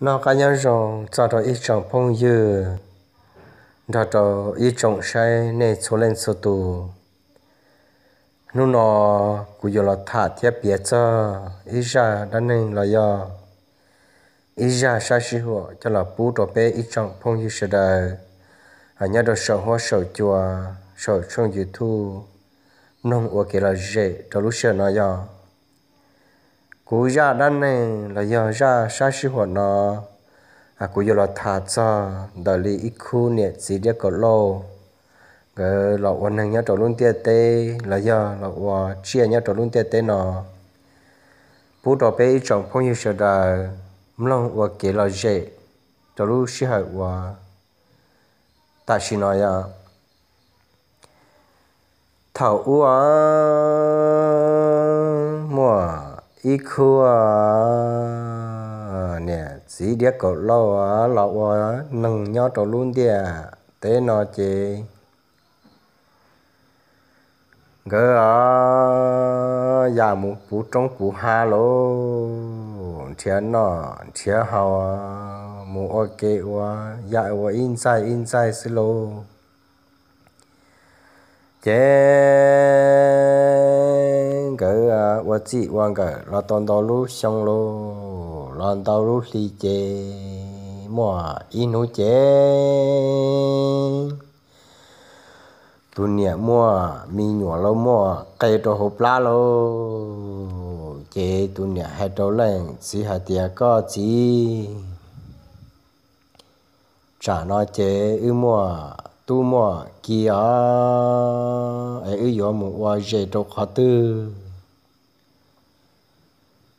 nó cá nhân rồi cho đó ít trồng phong dư đó đó ít trồng sai nên số lên số tù nó nó cũng giờ là thả thiết biệt cho ít ra đã nên là do ít ra sai sĩ hộ cho là bố đồ bé ít trồng phong dư sẽ đời à nhớ đó sợ hoa sợ chùa sợ trong youtube nông ở kia là dễ cho lúc xưa nó do cú ra đan này là do ra sa sư hoạt nó. À cú giờ là thả cho đợi lý ít khu nè chỉ để có lô. Cái lọ quan hàng nhá trộn luôn tiệt tê là do lọ hòa chia nhá trộn luôn tiệt tê nó bố trò bé chồng phong như sợ đà mlong hòa kể là dễ trộn luôn sư hại hòa ta xin nói à thảo u à ít khu nè chỉ điếc cổ à à nâng nhau trò luôn đi à thế nó chỉ gỡ à nhà một bút trong bút hà lô thiên nó thiên hậu à một ok wa dạ wa inside xí lô, chế cái chị quan cả là toàn đầu lúc xong lô lần đầu lúc li chế mà in hú chế tu nhẹ mua mi nhỏ lô mua cây đồ hộp lá lô chế tu nhẹ hai đồ lên chỉ hai tia có chỉ trả nó chế ư mua, tu mua, kia. Ấy ư yo mua wa je do khó tư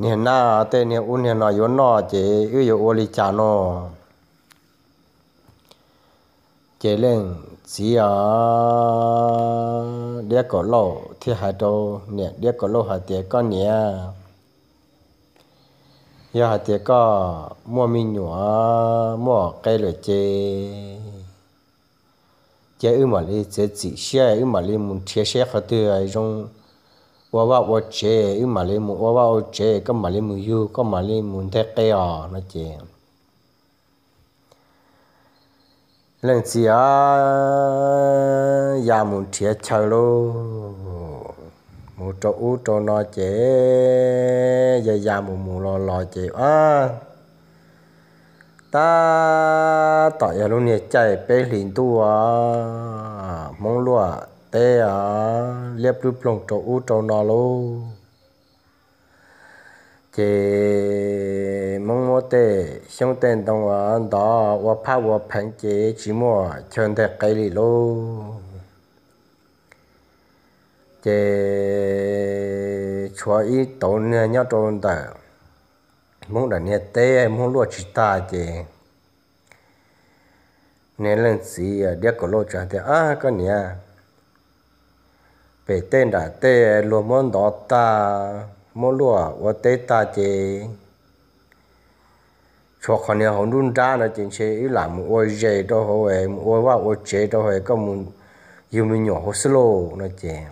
tê na tê nè u nè nó yo nó chế ư yo ô li cha nó chế lên chỉ à đĩa cổ lô thì hai đồ nè đĩa cổ lô hai tiệt con nè giờ hai tiệt có mua mình nhỏ mua cây lửa chế chế ư mà đi chế chỉ xe ư mà li muốn chia sẻ khá từ ai trong wa wa wa chế ư mà đi muốn wa wa chế có mà đi muốn yêu có mà đi muốn thế cây à nó chế lần gì à ya muốn chia chơi lô một chỗ u chỗ nó chế giờ ya muốn muốn lo lo chế à ta tại giờ luôn nè chạy bé liền tu à mong lúa tê à, ở liệp lúc plong trâu u trâu nó lô. Chế mong mô tê xong tên đồng à đó và phá và phẳng chế chỉ mua à, chân thật cái gì lô. Chế chúa ý tổ nè nhau trôn tờ mong là nè tê, mong lúa chỉ ta chế nên lần gì à điếc cổ lô trả thế à con nè à về tên là tê lúa món đó ta món lúa và tê ta chế cho con nhà họ đun ra là chính chế ý làm một ô dễ đó họ về một ô vào ô chế đó họ có một yêu mình nhỏ họ sơ nó chế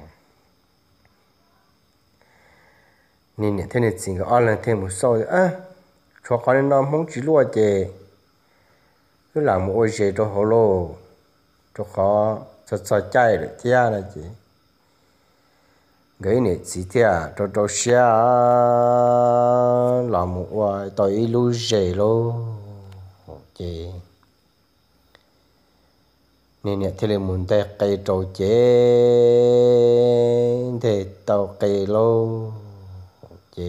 nên nè thế này chỉ có ăn lên thêm một số à cho con nó không chỉ lúa chế cứ làm một ô dễ đó họ lô cho khó cho cho chạy rồi, chia là chế cái này chỉ thia cho cho xe làm một vài tôi lưu dễ lô. Ok nên nè thề là muốn tay cây trâu chế thì tàu cây lô. Ok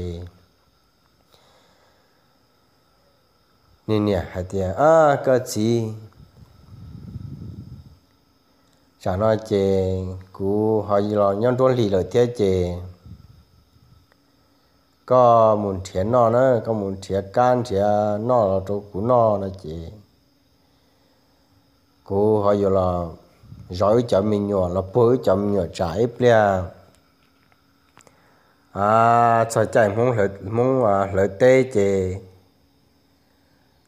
nên nè hạt tiền à cái gì chả nói chè cú họ gì lo nhân tuân lì lời thế chè. Có muốn thiệt nó nữa có muốn thiệt can thiệt nó là chỗ của nó là chê, cô họ giờ là rồi cho mình nhỏ là bơi cho mình nhỏ trái bia. À sợ chạy muốn lợi muốn à lợi tê chê,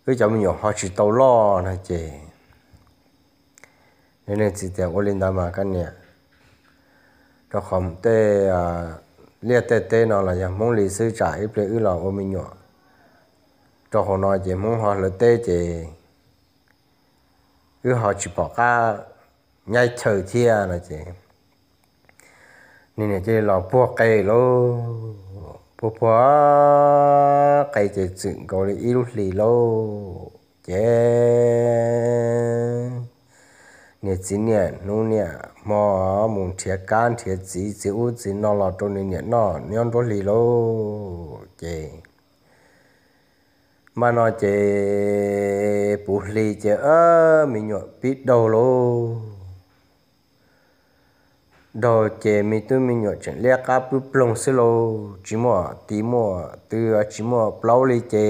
cứ cho mình nhỏ họ chỉ tàu lo này chê nên là chỉ tiếng ô linh mà cái này cho không tê à lia tê tê nó là giống mong lý sư trả ít lệ ư là ô mình nhỏ cho họ nói chỉ mong họ là tê chỉ ư họ chỉ bỏ cả nhai chờ thia là chỉ nên là chỉ là bua cây lô. Bua bua cây chỉ dựng cầu đi ít lì lô. Chế nè chỉ nè nô nè mò muốn thiệt can thiệt chỉ chỉ u chỉ nó là trong nè nè nó nhon đó lì lô chị mà nó chị bù lì chị ơ mình nhọ biết đâu lô đồ chị mình tôi mình nhọ chẳng lẽ cá bự plong xí lô chỉ mò tí mò từ chỉ mò plau lì chị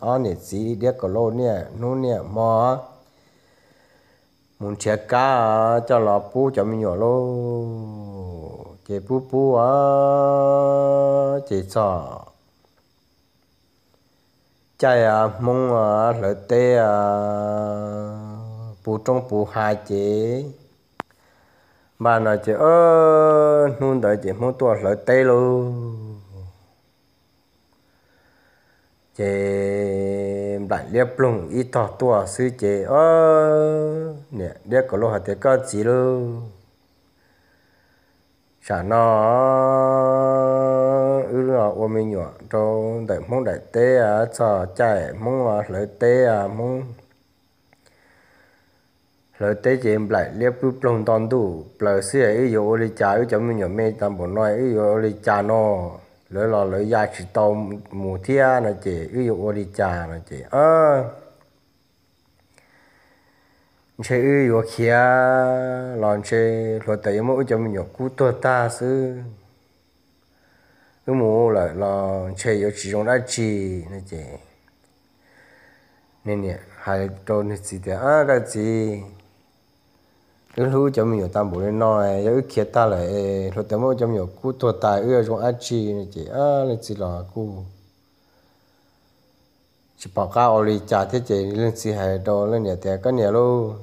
ở nè chỉ đĩa cái lô nè nô nè mò muốn chia cá, cho lọ pu cho mình nhỏ lô. Chế pu pu á chế cho chạy à mong à lợi tê à pu trong pu hai chế. Bà nói chế ơ nun đợi chế mong tua lợi tê luôn chế bạn liệp lùng ít tỏ tua sư chế ơ, nè liệp có lô hạt tế có gì lô chả nó ư là ô mình nhỏ cho đại mong đại tế à cho chạy mong là lợi tế à mong. Lợi tế chế lại liệp bút lùng toàn đủ lợi sư ấy yêu ô lì cha ư cho mình nhỏ mê tam bộ nói ư ô lì cha nó lỡ lò lỡ ya chỉ tàu mù thia là chị ví dụ ô đi trà là chị ơ. Chị ư yêu kia lòn chị lò tây mỗi cho mình nhỏ cú tua ta sư ư mù là lò chị yêu chỉ dùng đã chị là chị nên nè, hai trâu này chỉ để à cái gì ư lu cho mình nhỏ tam bộ lên nói ư kia ta lại lò tây mỗi cho mình cú tua ta ư dùng ăn chi này chị à là chị là cú. Chỉ bảo cá ở đây trả thế chị, lên chị hay đồ lên nhà tiền cái nhà luôn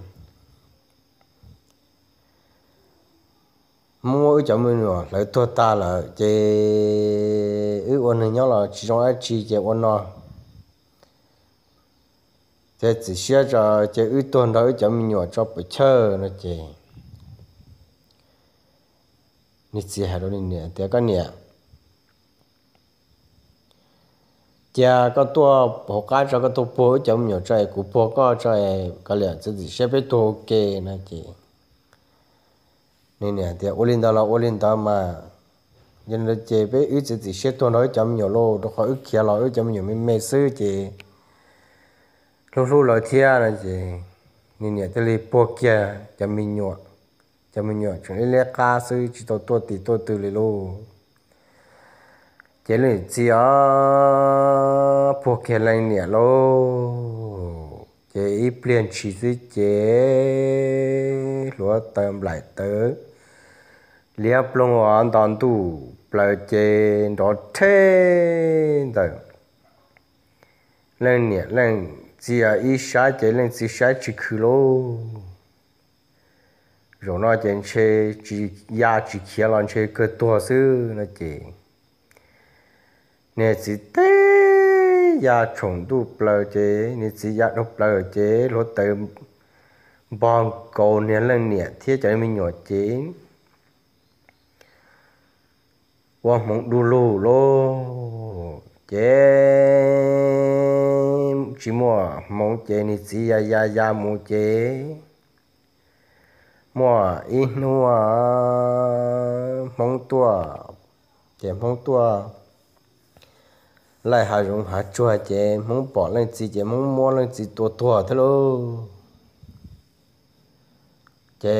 mua cho mình rồi, lấy tua ta là chị ư ôn hình nhau là chỉ trong ăn chi chị ôn nó chị chỉ xia cho chị ư tuần đó cho mình nhỏ cho bữa chơi nó chị nít chỉ hai đôi nè thì cái nè. Chả có tua bỏ cá cho cái tua bố cho mình nhỏ chơi cụ bố chơi cái liền chỉ xia biết tua kê nó chị nên nè ô linh đó là ô linh đó mà. Nhân là chế bé ưu chỉ chỉ xét tôi nói chấm nhiều lô đó khỏi ưu kia lo ứ chấm nhiều mấy mấy sư ลูกลูกเราเที่ยนะจีนี่เนี่ยจะเลยปวกแกจะมีหนวดจะมีหนวดถึงเลี้ยกกาซื้อจิตตัวตีตัวตื่นเลยลูกเจเลยเจียปวกแกอะไรเนี่ยลูกเจอีเปลี่ยนชีวิตเจหลัวเติมไหลเติมเลี้ยปลงวานตอนตู้ปล่าเจนดอเทนเติมเรื่องเนี่ยเรื่อง chỉ à ít sai chế lên chỉ sai chỉ khử lô. Rồi nó chuyện chơi chỉ ya chỉ kia lần chơi cơ tua sư nó chế nè chỉ té ya chồng tu bờ chế nè chỉ ya đâu bờ chế lúa tới bong cầu nè lên nè thiết cho mình nhỏ chế qua mong đu lô lô chế chỉ mua mong chế ni chỉ ya ya ya mu chế mua in nua mong tua chế mong tua. Lại hà rung hà chua chế mong bỏ lên chỉ chế mong mua lên chỉ tua tua thế lô chế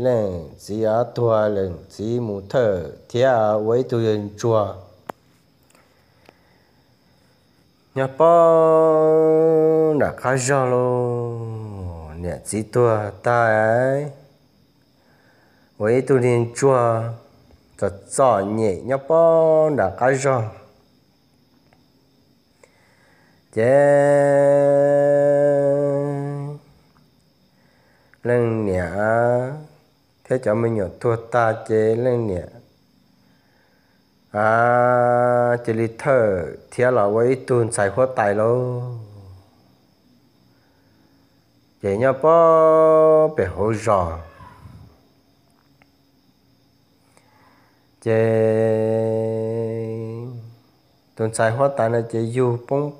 lên chỉ á tua lên chỉ mu thở thia với tu yên chua nhà bao đã khá rõ luôn nhà chỉ tua ta ấy với tụi dân chùa cho cho nhẹ nhà bao đã khá rõ chế lần nhà thế cho mình nhỏ tua ta chế lần nhà à chỉ lì thơ thế là với tuần xài khoa tài lô. Vậy nhau bó bể hồ rò. Chế tuần xài khoa tài là chế du bông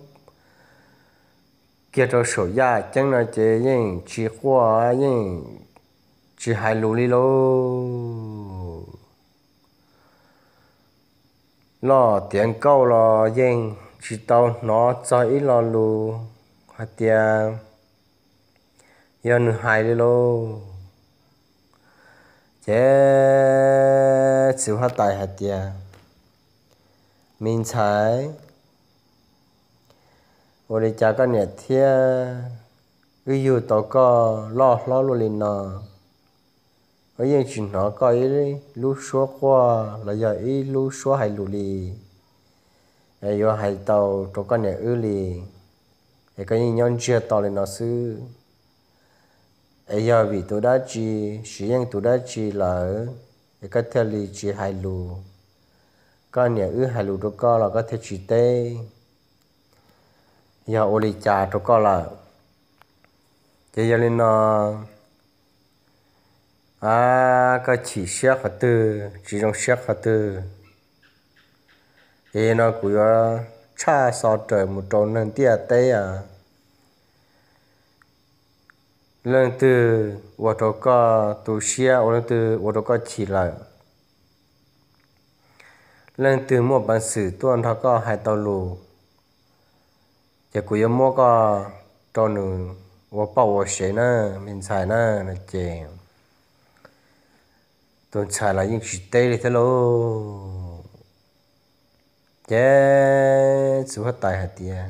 kia cho sổ ya chẳng là chế yên, chỉ hoa yên, chỉ hai lù lì lô. nó tiếng câu là yên chỉ tao nó cho ít lo lù hạt tiền yên hai đi lô. Chế chịu hạt tài hạt tiền mình thấy ôi cha con nhà thiên ưu tao có lo lo luôn nè bây giờ chỉ nó coi ấy lú xóa qua, là giờ ấy lú xóa hai lù lì. Ai giờ hay tàu chỗ con này ư lì. Ấy cái nhân chia tàu lên nó sư ai giờ vì tôi đã chỉ sử dụng tôi đã chỉ là ấy cái theo lì chỉ hai lù. Con này ư hai lù chỗ con là có thể chỉ tê. Giờ ô lì trà chỗ con là. Chỉ giờ lên nó à cái chỉ xét hạt tư chỉ trong xét hạt tư thì nó cũng có cha sao trời một trâu nâng tia tây à lần từ我这个读写我lần từ我这个起来lần từ một bản sử tuần thọ có hai tàu lù giờ cuối mua có cho nữ wo bảo wo xe nè mình xài nè là chè Tôi xài lại những chuyện tê thế lô chế số hết tài hạt tiền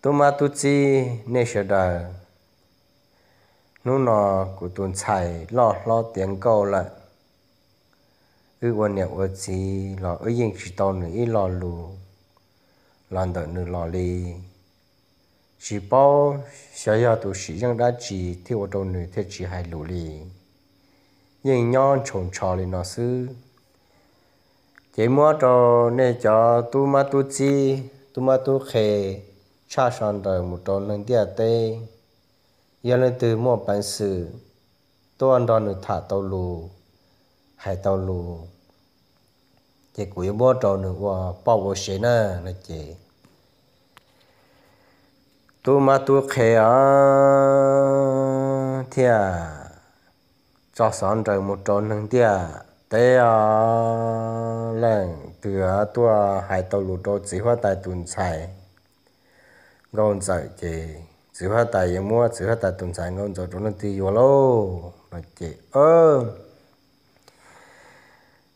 tôi mà tôi chỉ nên sợ đời nó nó của tôi xài lo lo tiền câu lại ư quan niệm ở chỉ lo ở những chuyện tao nữa lo luôn làm đợi nữa lo lì. Chỉ bao xia ya tôi sĩ dân đã chỉ, thiếu ở nữa nữ chỉ hai lù lì nhìn nhon chồng trò lên nó sư chế mua cho nên cho tu ma tu chi, tu ma tu khề, cha san đời một trò nâng địa tê. Giờ lên từ mua bản sự tôi ăn đó được thả tàu lù hai tàu lù. Chế quỷ mua trò nữa qua bảo vệ sĩ nè là chế tu ma tu khé à thiệt cho sáng trời một tròn nâng tia à. tế ờ, à lần từ ờ, tua, hai tàu lụt đồ chỉ hoa tài tuần xài ngon dạy chị, chỉ hoa tài tại mua chỉ hoa tài tuần xài ngon dạy trong nâng tiêu lô. Mà chị, ơ.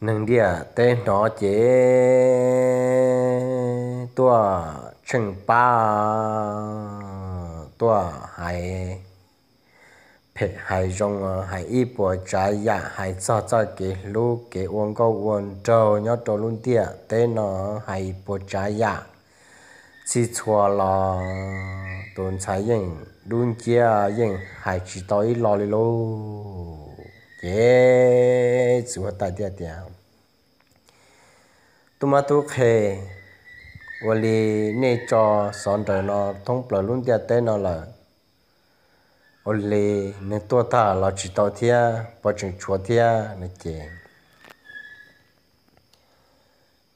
Nâng tia à, tế nó chị tua, chừng ba. Tua, hai phê, hai rong ờ, hai y bộ trái ya hai cho cho cái lu cái uống có uống trâu nhớ trâu luôn địa tên nó hay bộ trái dạ. ya chỉ chua là tuần trái yên luôn chia yên, hai chỉ tới lo li lô. Chế chúa tại địa địa tụi mà tụi khề và li nê cho, son đời nó thông bờ luôn địa tên nó là và li nên tua ta là chỉ tao thia bao chừng chúa thia nên chế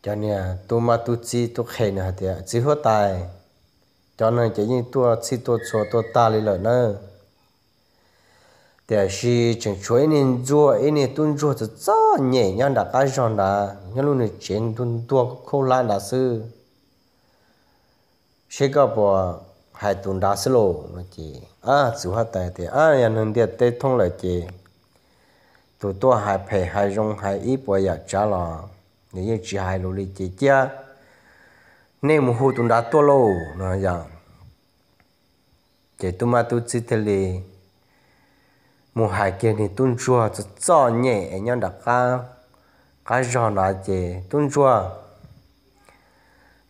cho nên tụi mà tụi chi tụi khề nữa thì chỉ hốt tài cho nên, chỉ như tua chi tua chúa tua ta li lợi nữa để khi chẳng chuối nên chúa ấy nên tuân chúa thì rất nhẹ nhàng đã cái giòn đã nhưng luôn là chuyện tuân tua khâu lại là sư. Sẽ có bộ hai tuần đã sư lộ mà chị à chú hát tài thì à nhà nông địa tây thông lại chị. Tụ tua hai phê, hai rong, hai ít bồi ya trả là nếu như chỉ hai lô li chỉ chia nên một hồ tuần đã tua lô. Nó dạ, ya chỉ tụ mà tụ chỉ thế li một hai kia thì tuần chua cho cho nhẹ nhân đặc ca cái giò là chỉ tuần chua.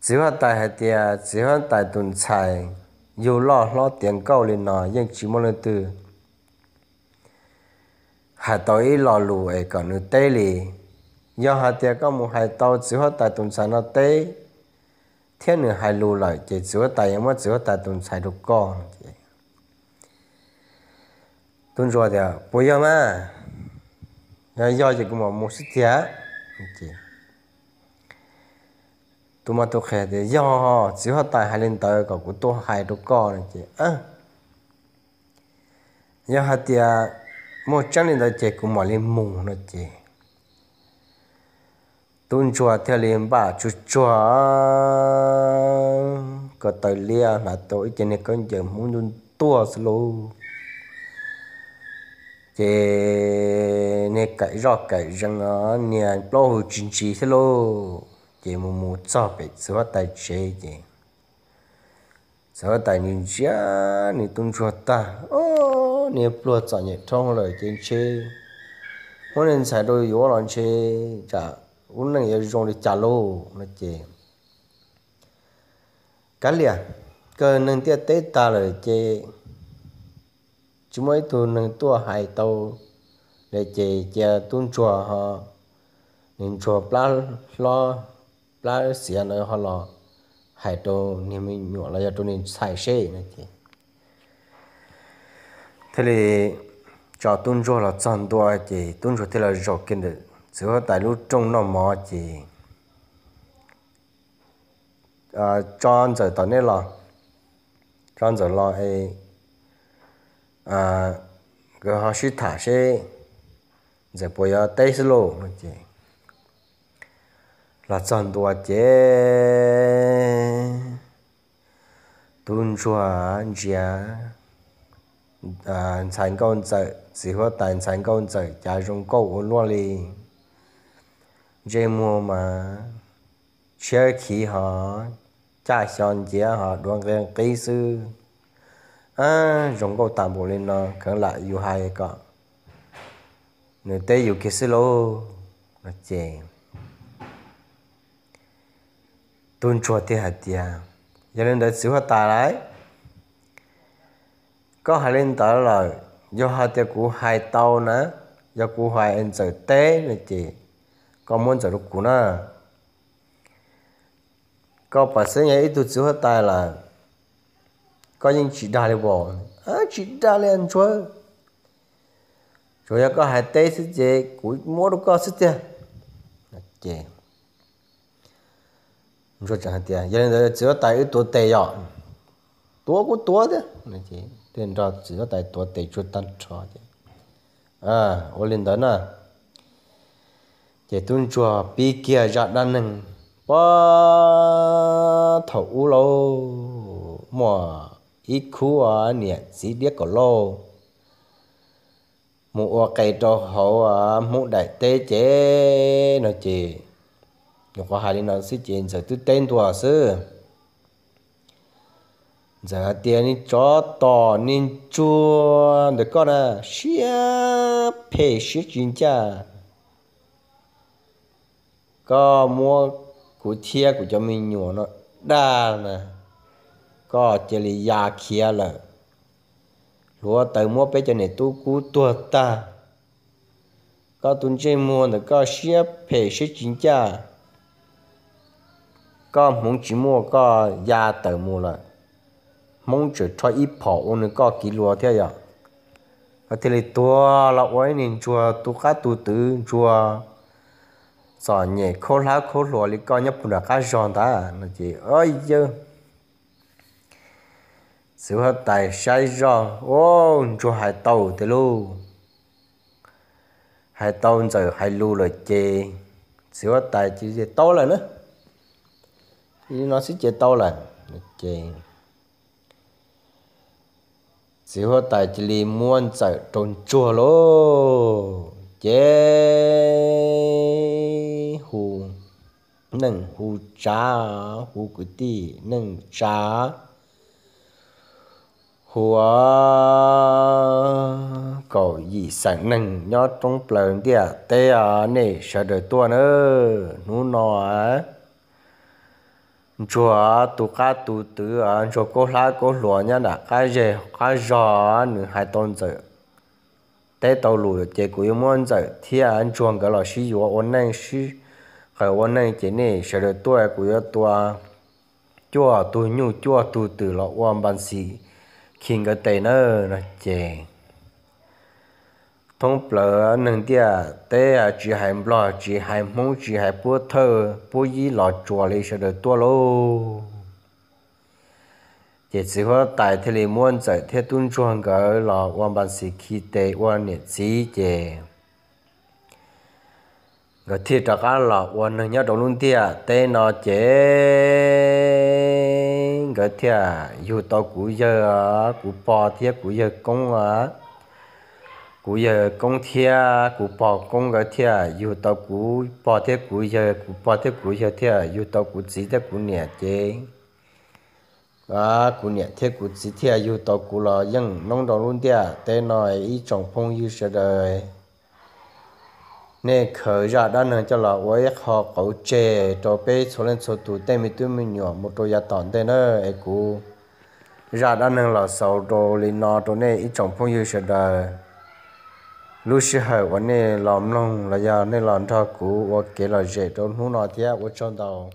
Chỉ hoa tài hai tia chỉ hoa tài tuần chạy dù lo lo tiền câu lên nọ, nhưng chỉ một lần từ. Hai tối lo lù ấy còn nữa tê lì. Do hai tia có một hai tàu chỉ hoa tại tuần chạy nó tê thế nữa hai lù lại chỉ chỉ hoa tại em mà chỉ hoa tại tuần chạy được con. Tuần rồi thì bây giờ mà. Do chỉ có một một số thiệt tụi mà tụi khè thì do chỉ họ tài hai lên tới có của tôi hai đứa con này chị à do hai tia một trăm lên tới chị cũng mỏi lên mùng nữa chị tuần chùa theo liền bà chú chùa có tới lia là tôi cho này con giờ muốn luôn tua slow chị này cậy rõ cậy rằng nó nè lo chính trị thế luôn chỉ một một cho bị sửa tài chế gì sửa tài nhìn giá nhìn tung cho ta. Ô, nhìn bùa cho nhẹ thông lời trên chế hôm nay xài đôi yếu lòng chế chả, hôm nay dùng để trả lô nó chế cái liền cơ nên tiết tế ta lời chế chúng mấy tu nên tua hai tàu để chế chế tung chùa họ. Nên chùa plan lo lá xia nó họ là hai đồ niệm mình nhỏ là tô nên sai xe này thì thế thì cho tuân cho là chọn đua thì tuân cho thế là rồi kinh được chỉ có tại lúc trong nó mò thì à cho rồi tao nên là cho rồi là ấy à cái họ sẽ thả xe giờ bây giờ tây slo nó chị là chọn đùa chế. Tuân chùa gia à thành công giờ chỉ có tại thành công giờ gia dùng câu ở luôn đi chế mua mà chơi khí họ cha xong chế họ đoàn viên kỹ sư à dùng câu tạm bộ lên nó cần lại yêu hai cái người tây yêu kỹ sư lô là chèn tôn cho thế hạt tiền cho nên để sửa tài lại có hai lên tới là do hai tiền của hai tàu nữa do của hai anh giờ tế này chị. Có muốn giờ lúc của nó. Có bà sinh ấy tôi sửa tài là, có những chị đa lên bỏ à chị chỉ đa lên chúa. Rồi có hai tế sẽ chị của mua được có sức chị chị rồi chẳng tiền giờ nên chỉ có tại tuổi tệ rồi tuổi cũng tuổi đấy này chỉ có tại tuổi tệ chút tăng cho chứ à ô lên đó nè chỉ tuân chùa bi kia ra đan nưng ba thầu lô mà ít khu à nè chỉ biết có lô một cây trò à đại tế chế nó chỉ nhục có hai nó sẽ chuyển giờ tôi tên thua sư giờ tiền đi cho tỏ nên chua được con à xia phê xia chuyên cha có mua của thiê của cho mình nhỏ nó đa nè có chỉ là già kia là lúa tới mua bé cho này tu cú tua ta có tuần chơi mua được có xia phê xia chuyên có muốn chỉ mua, có gia tờ mua là. Muốn chỉ cho ít bỏ, ôn có kỷ lúa thế à và là tua là ôi nên chùa tu cá tu tử chùa sợ nhẹ khó lá khó lúa thì coi nhấp được cá giòn ta nó chỉ ơi chứ sự hết tài sai giòn ô chùa hai tàu thế luôn hai tàu giờ hai lu rồi chê. Sự hết tài chỉ tàu lại nữa. tao là chế chỉ có tại chỉ li muốn chạy trốn chùa lô. Chế hù. Nâng hù trá. Hù cụ tì. Nâng trá. Hùa. Cầu gì sẵn nâng nhó trong plờn tìa. Tê à nè sợ đời tua nữa nú nọ chùa tu ca tu tử à chùa cô la cô lúa nhá đã cái gì cái gió à, nữa hai tôn giờ tế tàu lù chế của yêu muốn giờ thì à, anh chuồng cái là sử dụng ôn năng sử cái ôn năng chế này sẽ được tuổi của yêu tua. Chùa tu nhu, chùa tu tử là ôn ban sĩ khiến cái tệ nó là chế thông bờ nâng tia tế à chỉ hai lo chỉ hai mông chỉ hai bữa thơ bữa gì lo chùa lấy sẽ được tua lô. Chỉ chỉ có tại thế này muốn giải thế tuân chuan cái lọ quan ban sĩ khi tế quan nhiệt chỉ chế cái thiết trả cái lọ quan nâng nhớ đầu luôn tia tế nó chế cái thiết yêu à, tao cú giờ cú bò thiết cú giờ công à cú giờ công thia, cú bỏ công cái thia yêu tao cú bỏ thế cú giờ cú bỏ thế cú giờ thia yêu tao cú chỉ thế cú nhẹ chế à cú nhẹ thế cú chỉ thia yêu tao cú là nhưng nông đầu luôn thia tên nói ý trọng phong yêu sẽ đời. Nè khởi ra đã nâng cho là với họ cậu chè cho bé số lên số tụ tên mình tụi mình nhỏ, một đôi giá tòn tên ơi ấy cú. Ra đã nâng là sau đồ lên nó đồ nè ý trọng phong yêu sẽ đời lúc xưa hỏi vấn đề làm long là giờ nên làm cho cũ và kể là dễ trốn hú nọ thế và trong đầu